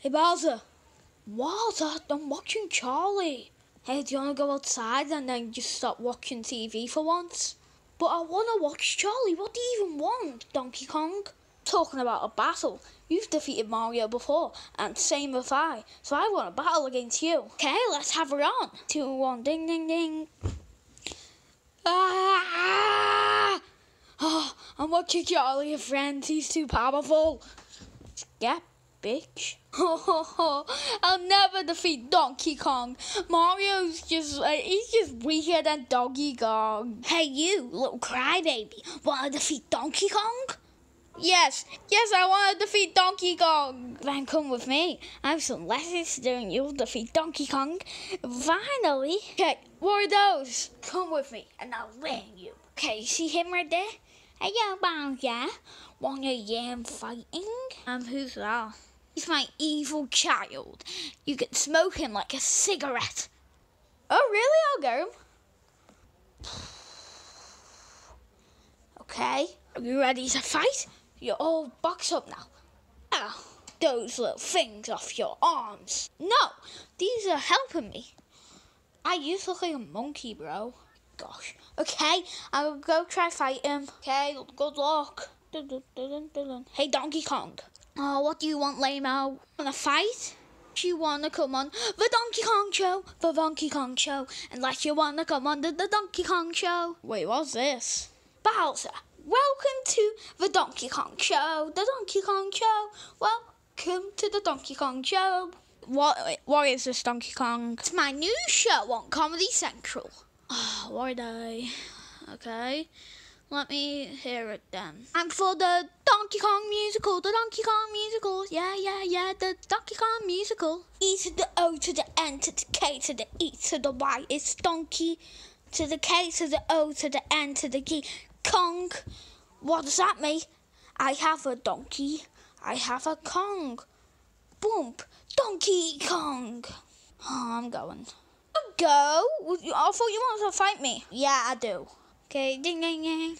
Hey, Bowser. What? I'm watching Charlie. Hey, do you want to go outside and then just stop watching TV for once? But I want to watch Charlie. What do you even want, Donkey Kong? Talking about a battle. You've defeated Mario before, and same with I. So I want a battle against you. Okay, let's have her on. Two, one, ding, ding, ding. Ah! Oh, I'm watching Charlie, your friend. He's too powerful. Yeah, bitch. I'll never defeat Donkey Kong. Mario's just like, he's just weaker than Donkey Kong. Hey, you, little crybaby, wanna defeat Donkey Kong? Yes, yes, I want to defeat Donkey Kong. Then come with me. I have some lessons to do and you'll defeat Donkey Kong. Finally. Okay, what are those? Come with me and I'll learn you. Okay, you see him right there? Hey, yo, Bowser. Wanna yam fighting? Um, who's that? He's my evil child. You can smoke him like a cigarette. Oh, really? I'll go. Okay, are you ready to fight? You're all boxed up now. Ow, those little things off your arms. No, these are helping me. I used to look like a monkey, bro. Gosh. Okay, I'll go try fight him. Okay, good luck. Hey, Donkey Kong. Oh, what do you want, lame-o? Wanna fight? You wanna come on the Donkey Kong Show, the Donkey Kong Show, unless you wanna come on the, the Donkey Kong Show. Wait, what's this? Bowser, welcome to the Donkey Kong Show, the Donkey Kong Show. Welcome to the Donkey Kong Show. What? What is this Donkey Kong? It's my new show on Comedy Central. Oh, why they? Okay. Let me hear it then. And for the Donkey Kong musical, the Donkey Kong musical, yeah, yeah, yeah, the Donkey Kong musical. E to the O to the N to the K to the E to the Y. It's Donkey to the K to the O to the N to the G. Kong. What does that mean? I have a donkey. I have a Kong. Boom. Donkey Kong. Oh, I'm going. Go. I thought you wanted to fight me. Yeah, I do. Okay, ding ding ding.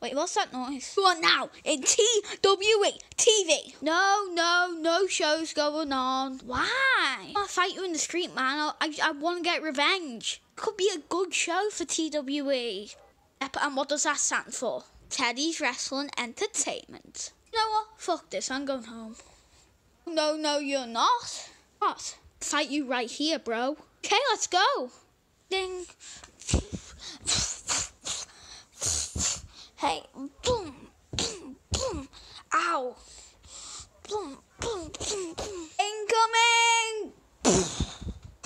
Wait, what's that noise? What now? In TWE TV. No, no, no shows going on. Why? I'll fight you in the street, man. I, I want to get revenge. Could be a good show for TWE. Yep, and what does that stand for? Teddy's Wrestling Entertainment. You know what? Fuck this. I'm going home. No, no, you're not. What? Fight you right here, bro. Okay, let's go. Ding. Hey, boom, boom, boom. Ow. Boom, boom, boom, boom. Incoming!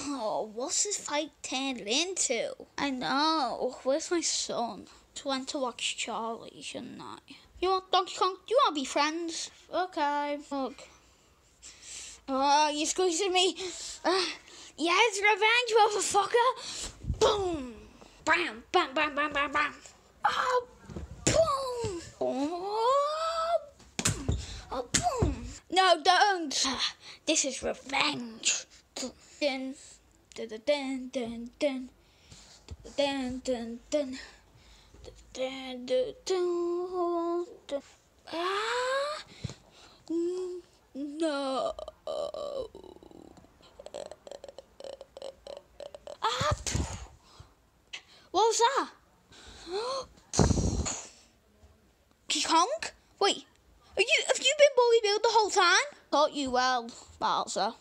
oh, what's this fight turned into? I know. Where's my son? Just went to watch Charlie, shouldn't I? You want Donkey Kong? Do you want to be friends? Okay. Look. Oh, you're squeezing me. Uh, yeah, it's revenge, motherfucker. Boom. Bam, bam, bam, bam, bam, bam. Oh, boom. Oh, boom. Oh, boom. Don't. This is revenge. Dun, dun, dun, dun, dun, dun, dun, dun. Dun, dun, dun. Ah, mm, no. Ah, what was that? Donkey Kong? Wait, are you, have you been Bully Bill the whole time? Thought you well, Bowser.